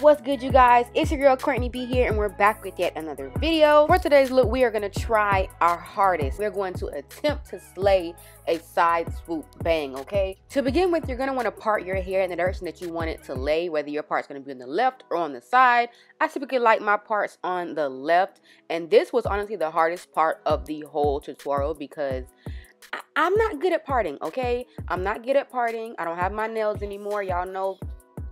What's good you guys? It's your girl Courtney B here and we're back with yet another video. For today's look, we are going to try our hardest. We're going to attempt to slay a side swoop bang, okay? To begin with, you're going to want to part your hair in the direction that you want it to lay, whether your part's going to be on the left or on the side. I typically like my parts on the left, and this was honestly the hardest part of the whole tutorial because I I'm not good at parting, okay? I'm not good at parting. I don't have my nails anymore. Y'all know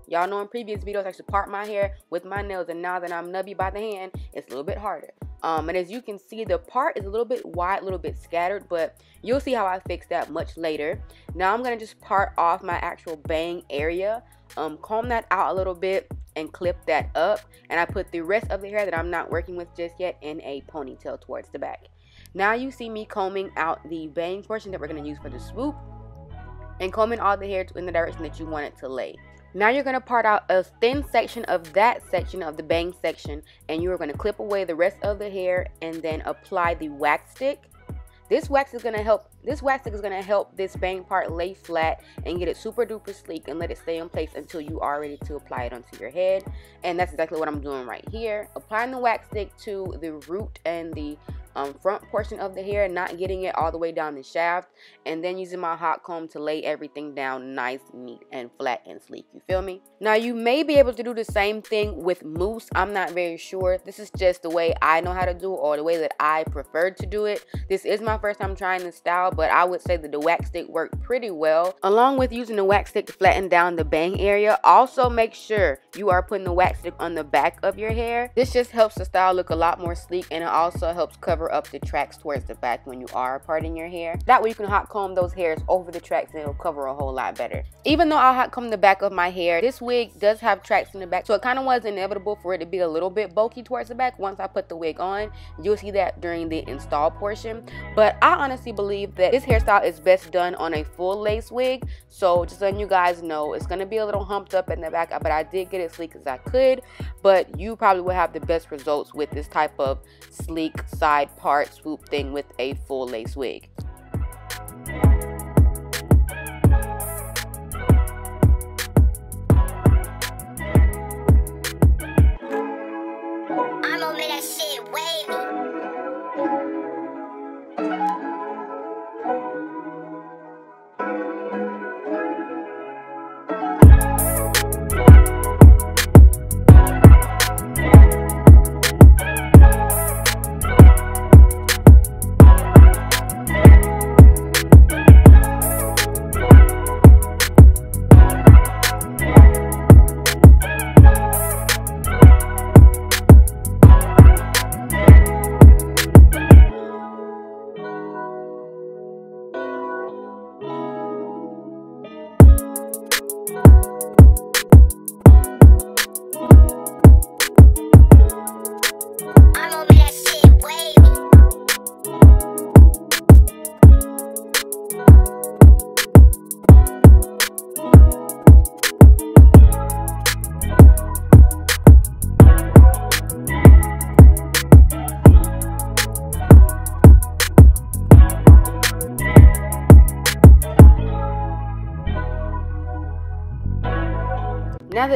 Y'all know in previous videos I used to part my hair with my nails and now that I'm nubby by the hand, it's a little bit harder. Um, and as you can see, the part is a little bit wide, a little bit scattered, but you'll see how I fix that much later. Now I'm going to just part off my actual bang area, um, comb that out a little bit and clip that up. And I put the rest of the hair that I'm not working with just yet in a ponytail towards the back. Now you see me combing out the bang portion that we're going to use for the swoop and combing all the hair in the direction that you want it to lay. Now you're going to part out a thin section of that section of the bang section and you are going to clip away the rest of the hair and then apply the wax stick. This wax is going to help this wax stick is going to help this bang part lay flat and get it super duper sleek and let it stay in place until you are ready to apply it onto your head. And that's exactly what I'm doing right here. Applying the wax stick to the root and the um, front portion of the hair, not getting it all the way down the shaft, and then using my hot comb to lay everything down nice, neat, and flat and sleek. You feel me? Now, you may be able to do the same thing with mousse. I'm not very sure. This is just the way I know how to do it or the way that I prefer to do it. This is my first time trying this style, but I would say that the wax stick worked pretty well. Along with using the wax stick to flatten down the bang area, also make sure you are putting the wax stick on the back of your hair. This just helps the style look a lot more sleek and it also helps cover up the tracks towards the back when you are parting your hair. That way you can hot comb those hairs over the tracks and it'll cover a whole lot better. Even though I hot comb the back of my hair, this wig does have tracks in the back. So it kind of was inevitable for it to be a little bit bulky towards the back once I put the wig on. You'll see that during the install portion. But I honestly believe that this hairstyle is best done on a full lace wig. So just letting you guys know, it's going to be a little humped up in the back, but I did get it sleek as I could. But you probably will have the best results with this type of sleek side part swoop thing with a full lace wig.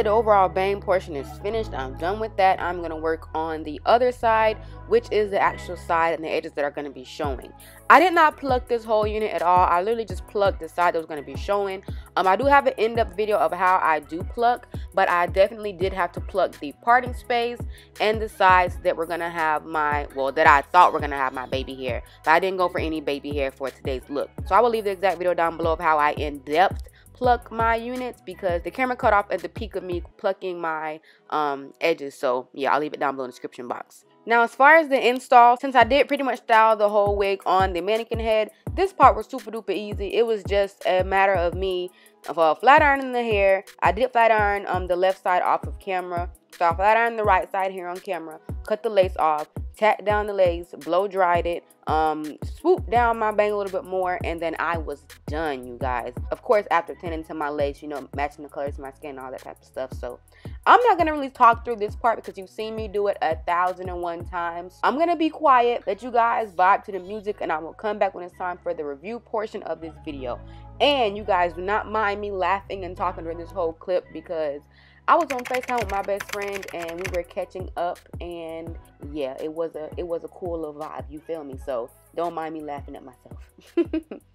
That overall bang portion is finished, I'm done with that. I'm going to work on the other side, which is the actual side and the edges that are going to be showing. I did not pluck this whole unit at all. I literally just plucked the side that was going to be showing. Um, I do have an end-up video of how I do pluck, but I definitely did have to pluck the parting space and the sides that we're going to have my, well, that I thought were going to have my baby hair. But I didn't go for any baby hair for today's look. So I will leave the exact video down below of how I in-depth pluck my units because the camera cut off at the peak of me plucking my um, edges. So yeah, I'll leave it down below in the description box. Now, as far as the install, since I did pretty much style the whole wig on the mannequin head, this part was super duper easy. It was just a matter of me uh, flat ironing the hair. I did flat iron um, the left side off of camera. So I flat ironed the right side here on camera, cut the lace off, tacked down the lace, blow dried it, um, swooped down my bang a little bit more, and then I was done, you guys. Of course, after tending to my lace, you know, matching the colors of my skin, all that type of stuff. So I'm not gonna really talk through this part because you've seen me do it a thousand and one times. I'm gonna be quiet, let you guys vibe to the music, and I will come back when it's time for the review portion of this video. And you guys do not mind me laughing and talking during this whole clip because I was on FaceTime with my best friend and we were catching up and yeah, it was a it was a cool little vibe, you feel me? So don't mind me laughing at myself.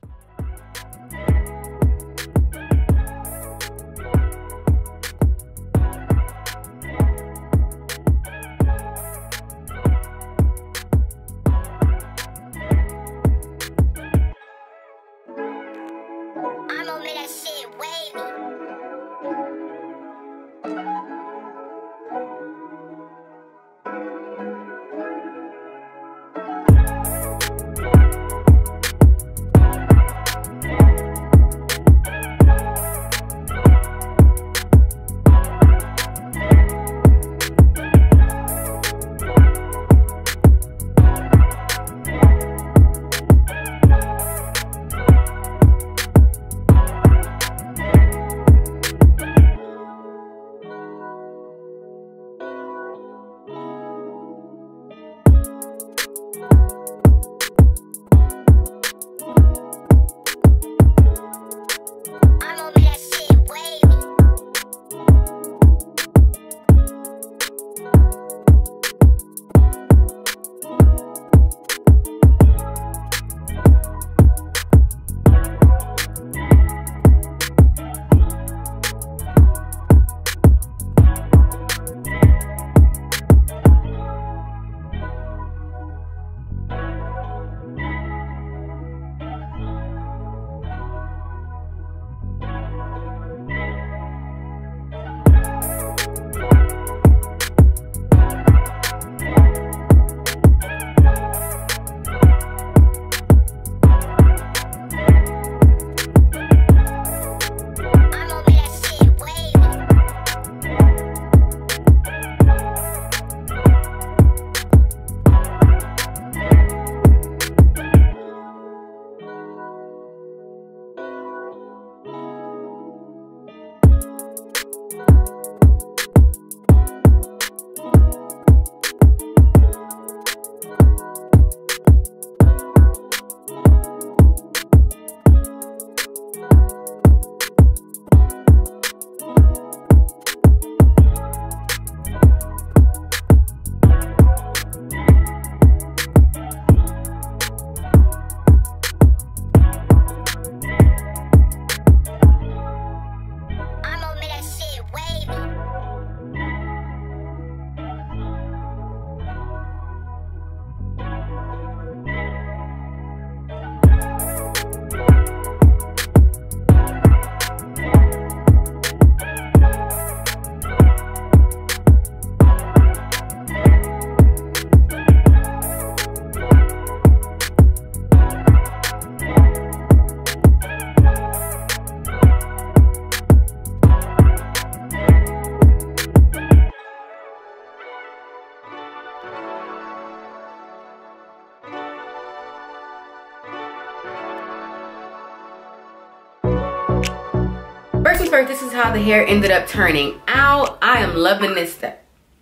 First things first, this is how the hair ended up turning out. I am loving this stuff.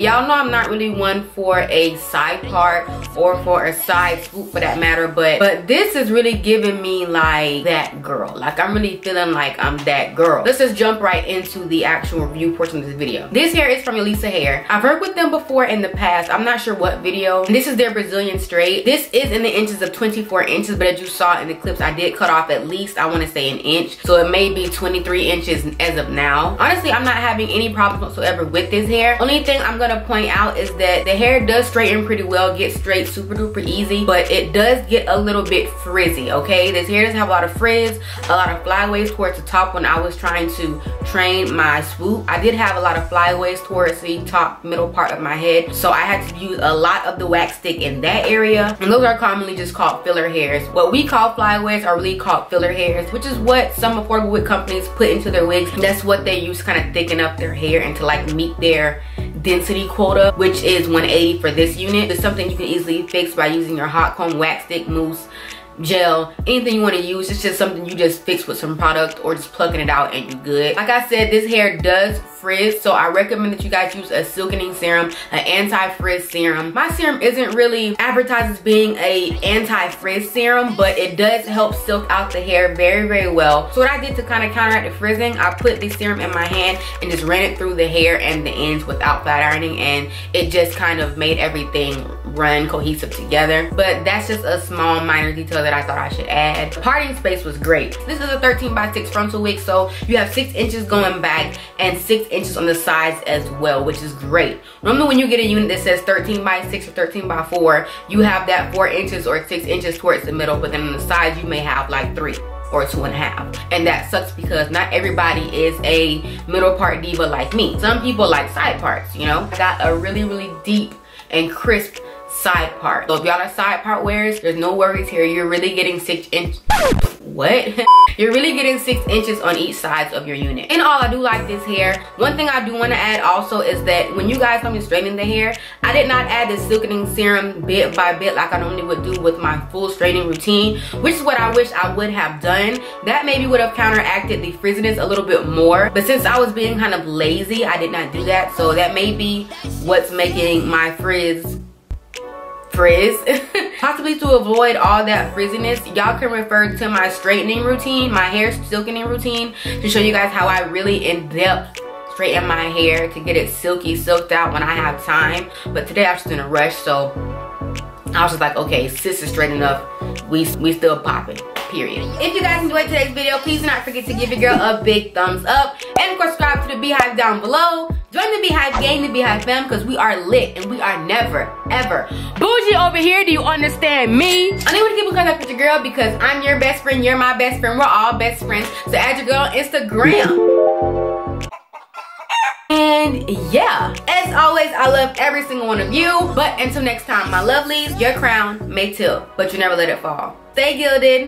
Y'all know I'm not really one for a side part or for a side swoop for that matter, but but this is really giving me like that girl. Like I'm really feeling like I'm that girl. Let's just jump right into the actual review portion of this video. This hair is from Yolissa Hair. I've worked with them before in the past. I'm not sure what video. This is their Brazilian straight. This is in the inches of 24 inches, but as you saw in the clips, I did cut off at least, I wanna say an inch. So it may be 23 inches as of now. Honestly, I'm not having any problems whatsoever with this hair. Only thing I'm gonna point out is that the hair does straighten pretty well, get straight super duper easy, but it does get a little bit frizzy, okay? This hair does have a lot of frizz, a lot of flyaways towards the top when I was trying to train my swoop. I did have a lot of flyaways towards the top middle part of my head, so I had to use a lot of the wax stick in that area, and those are commonly just called filler hairs. What we call flyaways are really called filler hairs, which is what some affordable wig companies put into their wigs. That's what they use to kind of thicken up their hair and to like meet their density quota, which is 180 for this unit. It's something you can easily fix by using your hot comb wax stick mousse gel, anything you want to use. It's just something you just fix with some product or just plucking it out and you're good. Like I said, this hair does frizz, so I recommend that you guys use a silkening serum, an anti-frizz serum. My serum isn't really advertised as being a anti-frizz serum, but it does help silk out the hair very, very well. So what I did to kind of counteract the frizzing, I put this serum in my hand and just ran it through the hair and the ends without flat ironing, and it just kind of made everything run cohesive together. But that's just a small minor detail that I thought I should add. Parting space was great. This is a 13 by 6 frontal wig, so you have 6 inches going back and 6 inches on the sides as well, which is great. Normally when you get a unit that says 13 by 6 or 13 by 4, you have that 4 inches or 6 inches towards the middle, but then on the sides you may have like 3 or two and a half. And that sucks because not everybody is a middle part diva like me. Some people like side parts, you know? I got a really, really deep and crisp side part. So if y'all are side part wearers, there's no worries here. You're really getting six inch, what? You're really getting six inches on each sides of your unit. And all, I do like this hair. One thing I do want to add also is that when you guys come to straightening the hair, I did not add the silkening serum bit by bit like I normally would do with my full straightening routine, which is what I wish I would have done. That maybe would have counteracted the frizziness a little bit more. But since I was being kind of lazy, I did not do that. So that may be what's making my frizz frizz. Possibly to avoid all that frizziness, y'all can refer to my straightening routine, my hair silkening routine, to show you guys how I really in-depth straighten my hair to get it silky, silked out when I have time. But today I was just in a rush, so I was just like, okay, sis is straight enough. We, we still popping period. If you guys enjoyed today's video, please do not forget to give your girl a big thumbs up. And of course, subscribe to the Beehive down below. Join the Beehive gang, the Beehive fam, because we are lit and we are never, ever bougie over here. Do you understand me? I need to keep in contact with your girl because I'm your best friend, you're my best friend, we're all best friends. So add your girl on Instagram. And yeah, as always, I love every single one of you. But until next time, my lovelies, your crown may tilt, but you never let it fall. Stay gilded.